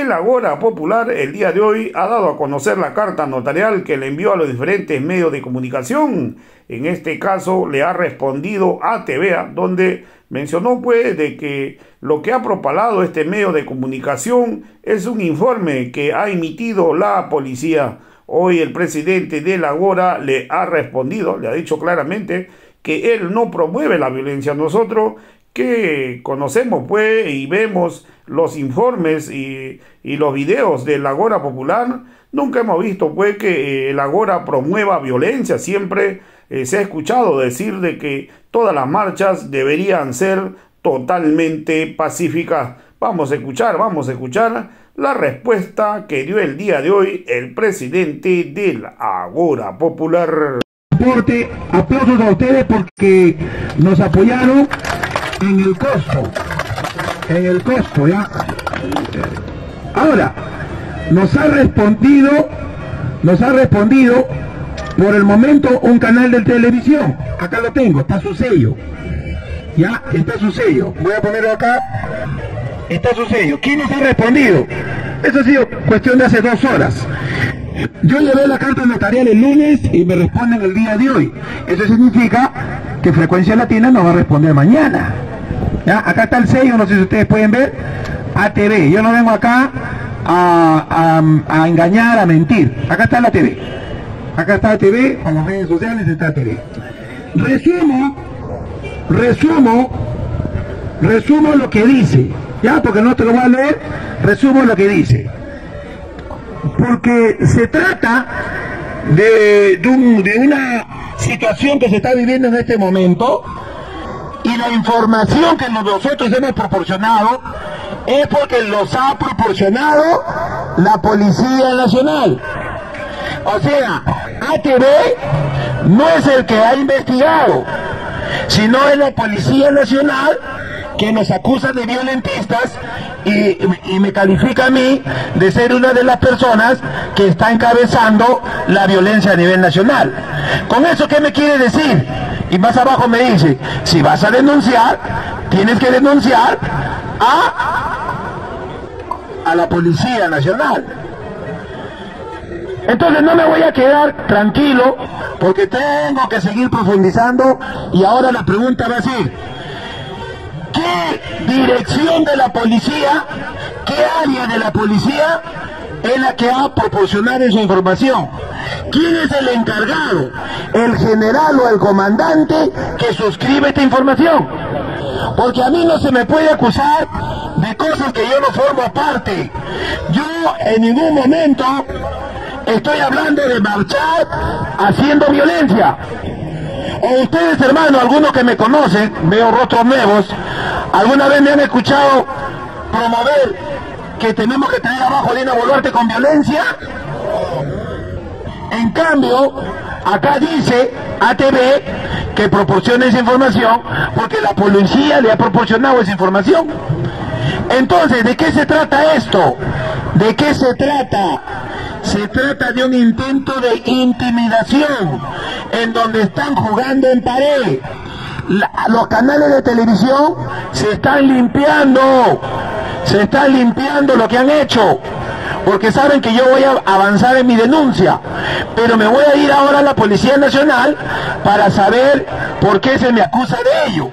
El Agora Popular el día de hoy ha dado a conocer la carta notarial que le envió a los diferentes medios de comunicación. En este caso le ha respondido a TVA, donde mencionó pues de que lo que ha propalado este medio de comunicación es un informe que ha emitido la policía. Hoy el presidente de la Agora le ha respondido, le ha dicho claramente que él no promueve la violencia. Nosotros que conocemos pues y vemos los informes y, los videos del Agora Popular, nunca hemos visto pues que eh, el Agora promueva violencia, siempre eh, se ha escuchado decir de que todas las marchas deberían ser totalmente pacíficas. Vamos a escuchar, vamos a escuchar la respuesta que dio el día de hoy el presidente del Agora Popular. Aplausos a ustedes porque nos apoyaron en el costo. En el costo, ¿ya? Ahora, nos ha respondido, nos ha respondido por el momento un canal de televisión. Acá lo tengo, está su sello. Ya, está su sello. Voy a ponerlo acá. Está su sello. ¿Quién nos ha respondido? Eso ha sido cuestión de hace dos horas. Yo llevé la carta notarial el lunes y me responden el día de hoy. Eso significa que Frecuencia Latina nos va a responder mañana. ¿Ya? Acá está el sello, no sé si ustedes pueden ver. ATV. Yo no vengo acá a, engañar, a mentir. Acá está la TV. Acá está la TV, con las redes sociales está la TV. Resumo, resumo, resumo lo que dice. Ya, porque no te lo voy a leer, resumo lo que dice. Porque se trata de, de una situación que se está viviendo en este momento y la información que nosotros hemos proporcionado es porque los ha proporcionado la Policía Nacional. O sea, ATV no es el que ha investigado, sino es la Policía Nacional que nos acusa de violentistas y, me califica a mí de ser una de las personas que está encabezando la violencia a nivel nacional. ¿Con eso qué me quiere decir? Y más abajo me dice, si vas a denunciar, tienes que denunciar a, a la Policía Nacional. Entonces no me voy a quedar tranquilo porque tengo que seguir profundizando y ahora la pregunta va a ser, ¿qué dirección de la policía, qué área de la policía es la que ha proporcionado esa información? ¿Quién es el encargado? ¿El general o el comandante que suscribe esta información? Porque a mí no se me puede acusar de cosas que yo no formo parte. Yo en ningún momento estoy hablando de marchar haciendo violencia. O ustedes, hermanos, algunos que me conocen, veo rostros nuevos, alguna vez me han escuchado promover que tenemos que tener abajo Dina Boluarte con violencia. En cambio, acá dice ATV que proporciona esa información porque la policía le ha proporcionado esa información. Entonces, ¿de qué se trata esto? ¿De qué se trata? Se trata de un intento de intimidación en donde están jugando en pared. los canales de televisión se están limpiando, se están limpiando lo que han hecho porque saben que yo voy a avanzar en mi denuncia, pero me voy a ir ahora a la Policía Nacional para saber por qué se me acusa de ello.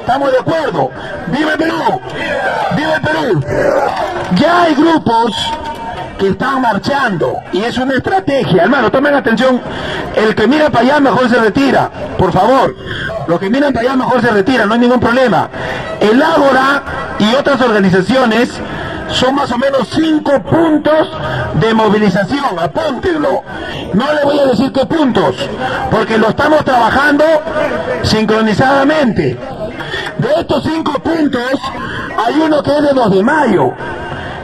¿Estamos de acuerdo? ¡Viva Perú! ¡Viva Perú! Ya hay grupos que están marchando y es una estrategia. Hermano, tomen atención. El que mira para allá mejor se retira, por favor. Los que miran para allá mejor se retira, no hay ningún problema. El Ágora y otras organizaciones son más o menos cinco puntos de movilización, apúntenlo. No le voy a decir qué puntos, porque lo estamos trabajando sincronizadamente. De estos cinco puntos, hay uno que es de 2 de mayo.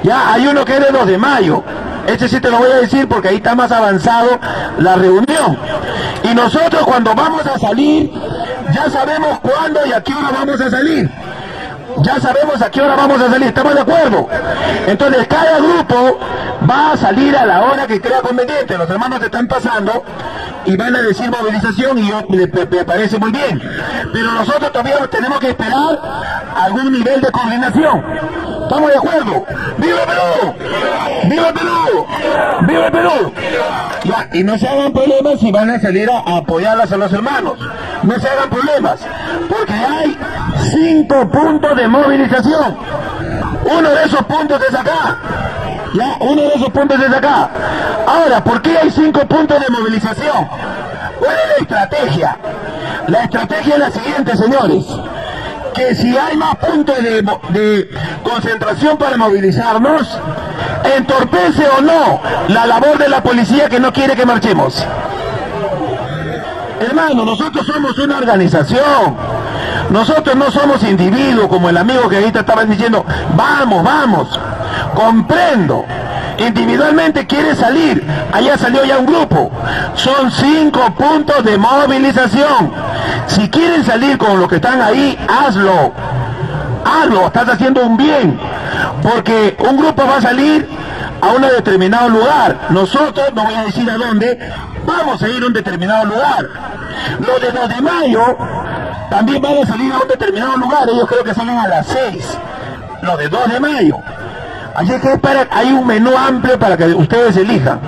Ya, hay uno que es de 2 de mayo. Ese sí te lo voy a decir porque ahí está más avanzado la reunión. Y nosotros cuando vamos a salir, ya sabemos cuándo y a qué hora vamos a salir ya sabemos a qué hora vamos a salir, ¿estamos de acuerdo? Entonces cada grupo va a salir a la hora que crea conveniente, los hermanos están pasando y van a decir movilización y yo, me, parece muy bien, pero nosotros todavía tenemos que esperar algún nivel de coordinación. ¿Estamos de acuerdo? ¡Viva Perú! ¡Viva Perú! ¡Viva Perú! Ya, y no se hagan problemas si van a salir a, apoyarlas a los hermanos. No se hagan problemas, porque hay cinco puntos de movilización. Uno de esos puntos es acá. Ya, uno de esos puntos es acá. Ahora, ¿por qué hay cinco puntos de movilización? ¿Cuál es la estrategia? La estrategia es la siguiente, señores. Que si hay más puntos de, concentración para movilizarnos, entorpece o no la labor de la policía que no quiere que marchemos. Hermano, nosotros somos una organización. Nosotros no somos individuos como el amigo que ahorita estaba diciendo, vamos, vamos. Comprendo. Individualmente quiere salir. Allá salió ya un grupo. Son cinco puntos de movilización. Si quieren salir con los que están ahí, hazlo. Hazlo, estás haciendo un bien. Porque un grupo va a salir a un determinado lugar. Nosotros, no voy a decir a dónde, vamos a ir a un determinado lugar. Los de 2 de mayo también van a salir a un determinado lugar. Ellos creo que salen a las 6. Los de 2 de mayo. Así que hay un menú amplio para que ustedes elijan.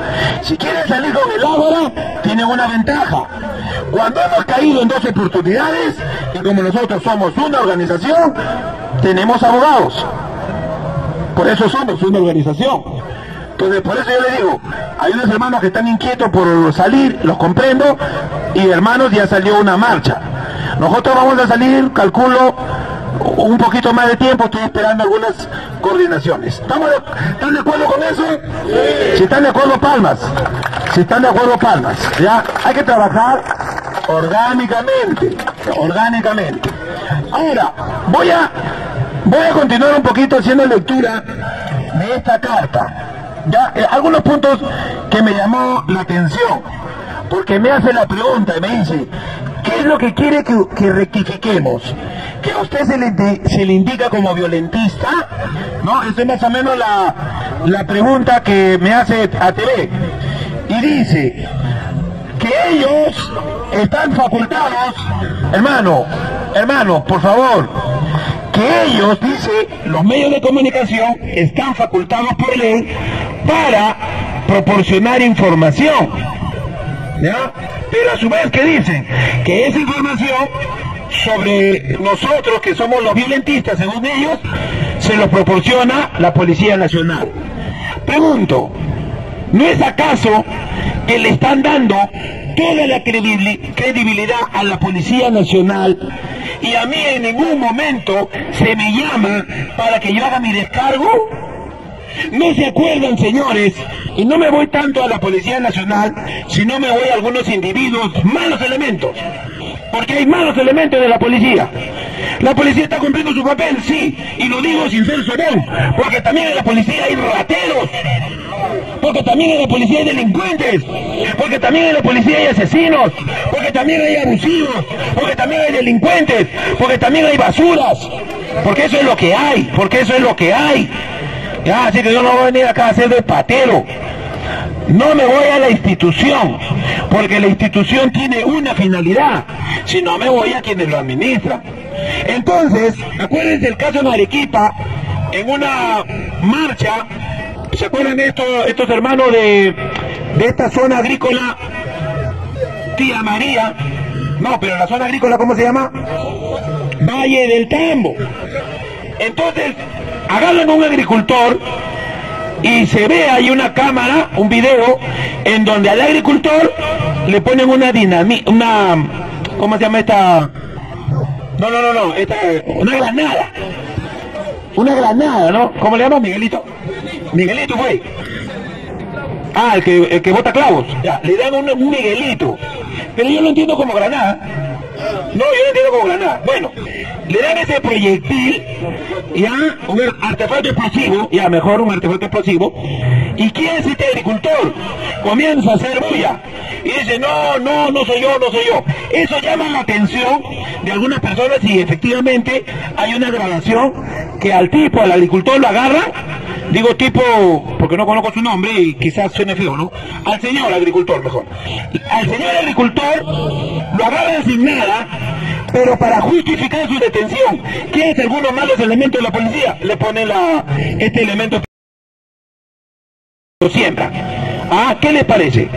Si quieren salir con el Ágora, tienen una ventaja. Cuando hemos caído en dos oportunidades, y como nosotros somos una organización, tenemos abogados. Por eso somos una organización. Entonces, por eso yo le digo, hay unos hermanos que están inquietos por salir, los comprendo, y hermanos, ya salió una marcha. Nosotros vamos a salir, calculo, un poquito más de tiempo, estoy esperando algunas coordinaciones. ¿Estamos de, ¿Están de acuerdo con eso? Si están de acuerdo, palmas. Si están de acuerdo, palmas. Ya, hay que trabajar orgánicamente, orgánicamente. Ahora, voy a, voy a continuar un poquito haciendo lectura de esta carta. Ya, eh, algunos puntos que me llamó la atención, porque me hace la pregunta y me dice, ¿qué es lo que quiere que, que rectifiquemos? Que a usted se le, se le indica como violentista, ¿no? Esa es más o menos la, la pregunta que me hace ATV. Y dice, que ellos están facultados, hermano, hermano, por favor, que ellos, dice, los medios de comunicación están facultados por ley para proporcionar información. Pero a su vez que dicen que esa información sobre nosotros que somos los violentistas, según ellos, se lo proporciona la Policía Nacional. Pregunto, ¿No es acaso que le están dando toda la credibili- credibilidad a la Policía Nacional y a mí en ningún momento se me llama para que yo haga mi descargo? ¿No se acuerdan, señores? Y no me voy tanto a la Policía Nacional, sino me voy a algunos individuos, malos elementos. Porque hay malos elementos de la policía. La policía está cumpliendo su papel, sí, y lo digo sin ser sorón, porque también en la policía hay rateros, porque también en la policía hay delincuentes, porque también en la policía hay asesinos, porque también hay abusivos, porque también hay delincuentes, porque también hay basuras, porque eso es lo que hay, porque eso es lo que hay. Así que yo no voy a venir acá a hacer de patero. No me voy a la institución, porque la institución tiene una finalidad, sino me voy a quienes lo administran. Entonces, acuérdense el caso en Arequipa, en una marcha, ¿se acuerdan estos, estos hermanos de, de esta zona agrícola? Tía María, no, pero la zona agrícola, ¿cómo se llama? Valle del Tambo. Entonces, agarran a un agricultor y se ve ahí una cámara, un video, en donde al agricultor le ponen una dinamita, una, ¿cómo se llama esta? No, no, no, no, esta, una granada. Una granada, ¿no? ¿Cómo le llaman, Miguelito? Miguelito fue. Ah, el que, el que bota clavos. Ya, le dan un, un Miguelito. Pero yo lo entiendo como granada. No, yo lo entiendo como granada. Bueno, le dan ese proyectil, ya, un artefacto explosivo, ya mejor un artefacto explosivo, y ¿quién es este agricultor? Comienza a hacer bulla. Y dice, no, no, no soy yo, no soy yo. Eso llama la atención de algunas personas y efectivamente hay una grabación que al tipo, al agricultor lo agarra, digo tipo, porque no conozco su nombre y quizás suene feo, ¿no? Al señor agricultor, mejor. Al señor agricultor lo agarran sin nada, pero para justificar su detención, ¿qué es algunos malos elementos de la policía? Le pone la, este elemento siembra. ¿Ah? ¿Qué les parece?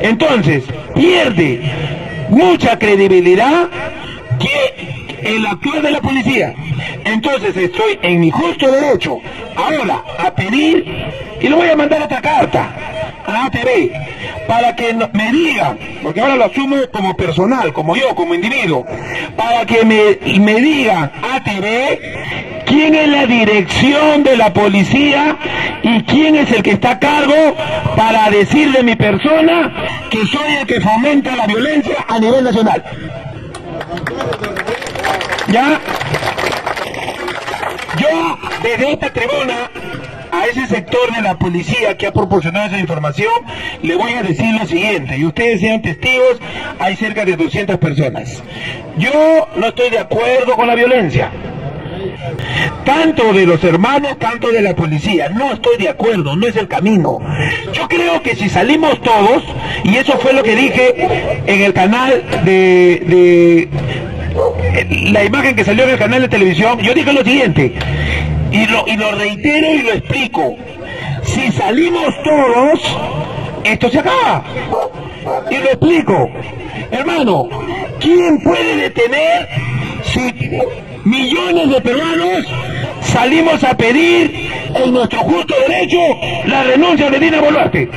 Entonces, pierde mucha credibilidad que el actual de la policía. Entonces estoy en mi justo derecho ahora a pedir y le voy a mandar otra carta a ATV para que me digan, porque ahora lo asumo como personal, como yo, como individuo, para que me, me ATV quién es la dirección de la policía y quién es el que está a cargo para decir de mi persona que soy el que fomenta la violencia a nivel nacional. ¿Ya? Yo, desde esta tribuna, a ese sector de la policía que ha proporcionado esa información, le voy a decir lo siguiente, y ustedes sean testigos, hay cerca de 200 personas. Yo no estoy de acuerdo con la violencia. Tanto de los hermanos, tanto de la policía. No estoy de acuerdo, no es el camino. Yo creo que si salimos todos, y eso fue lo que dije en el canal de, de la imagen que salió en el canal de televisión, yo dije lo siguiente, y lo, y lo reitero y lo explico. Si salimos todos, esto se acaba. Y lo explico. Hermano, ¿quién puede detener si millones de peruanos salimos a pedir en nuestro justo derecho la renuncia de Dina Boluarte?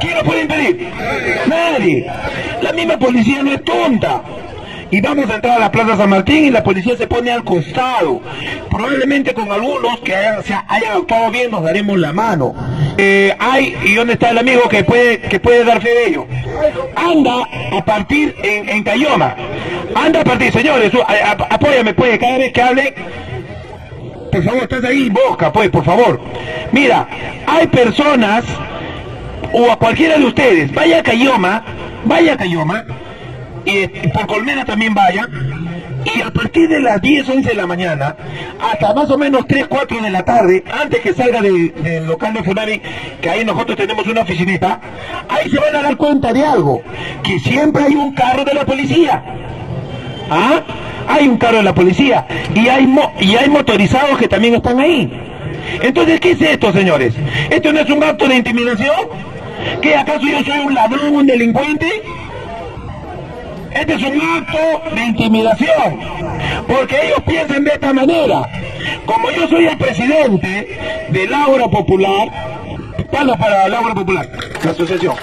¿Quién lo puede impedir? Nadie. La misma policía no es tonta y vamos a entrar a la Plaza San Martín y la policía se pone al costado. Probablemente con algunos que hayan, hayan actuado bien nos daremos la mano. Eh, hay, ¿y dónde está el amigo que puede, que puede dar fe de ello? Anda a partir en, en Cayoma. Anda a partir, señores, apóyame pues, cada vez que hable, por favor, estás ahí, boca, pues, por favor. Mira, hay personas, o a cualquiera de ustedes, vaya a Cayoma, vaya a Cayoma, y por Colmena también vaya, y a partir de las 10, 11 de la mañana, hasta más o menos 3, 4 de la tarde, antes que salga del, local de Funari, que ahí nosotros tenemos una oficinita, ahí se van a dar cuenta de algo, que siempre hay un carro de la policía. ¿Ah? Hay un carro de la policía y hay, y hay motorizados que también están ahí. Entonces, ¿qué es esto, señores? ¿Esto no es un acto de intimidación? ¿Que acaso yo soy un ladrón, un delincuente? Este es un acto de intimidación, porque ellos piensan de esta manera. Como yo soy el presidente de Laura Popular, palo para Laura Popular, la asociación.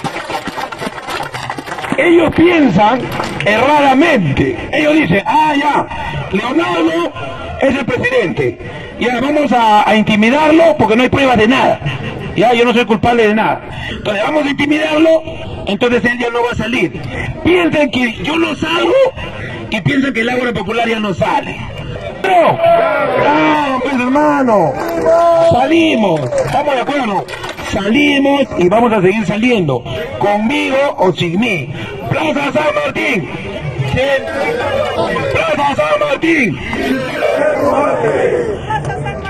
Ellos piensan erradamente. Ellos dicen, ah, ya, Leonardo es el presidente. Ya, vamos a, a intimidarlo porque no hay pruebas de nada. Ya, yo no soy culpable de nada. Entonces vamos a intimidarlo entonces él ya no va a salir. Piensan que yo no salgo y piensan que el agua popular ya no sale. No, no, pues hermano, salimos, estamos de acuerdo, salimos y vamos a seguir saliendo, conmigo o sin mí. Plaza San Martín, Plaza San Martín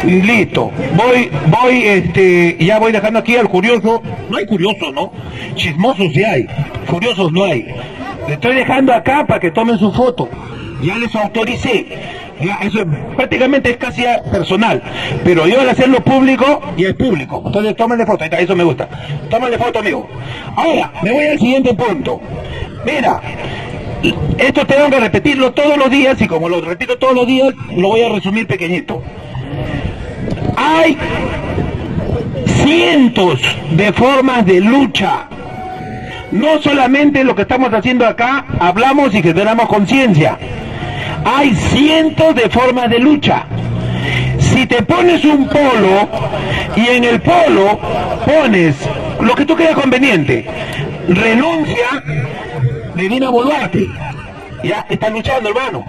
y listo. Voy, voy, este, ya voy dejando aquí al curioso. No hay curioso, ¿no? Chismosos sí hay, curiosos no hay. Le estoy dejando acá para que tomen su foto. Ya les autoricé. Ya, eso prácticamente es casi personal. Pero yo al hacerlo público, y es público. Entonces tómenle foto, eso me gusta. Tómenle foto, amigo. Ahora, me voy al siguiente punto. Mira, esto tengo que repetirlo todos los días y como lo repito todos los días, lo voy a resumir pequeñito. Hay cientos de formas de lucha. No solamente lo que estamos haciendo acá, hablamos y generamos conciencia. Hay cientos de formas de lucha. Si te pones un polo y en el polo pones lo que tú creas conveniente, renuncia de Dina Boluarte. Ya, está luchando, hermano.